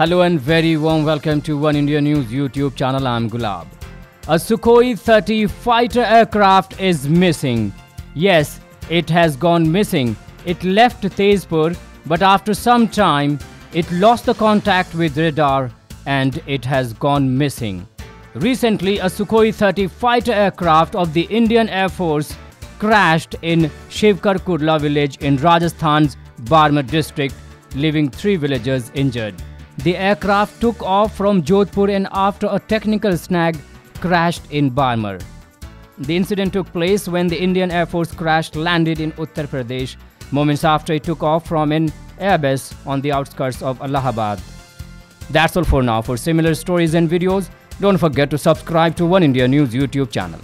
Hello and very warm welcome to One India News YouTube channel. I'm Gulab. A Sukhoi 30 fighter aircraft is missing. Yes, it has gone missing. It left Tezpur, but after some time, it lost the contact with radar and it has gone missing. Recently, a Sukhoi 30 fighter aircraft of the Indian Air Force crashed in Shivkar Kudla village in Rajasthan's Barmer district, leaving three villagers injured. The aircraft took off from Jodhpur and after a technical snag crashed in Barmer. The incident took place when the Indian Air Force crash landed in Uttar Pradesh moments after it took off from an airbase on the outskirts of Allahabad. That's all for now. For similar stories and videos, don't forget to subscribe to One India News YouTube channel.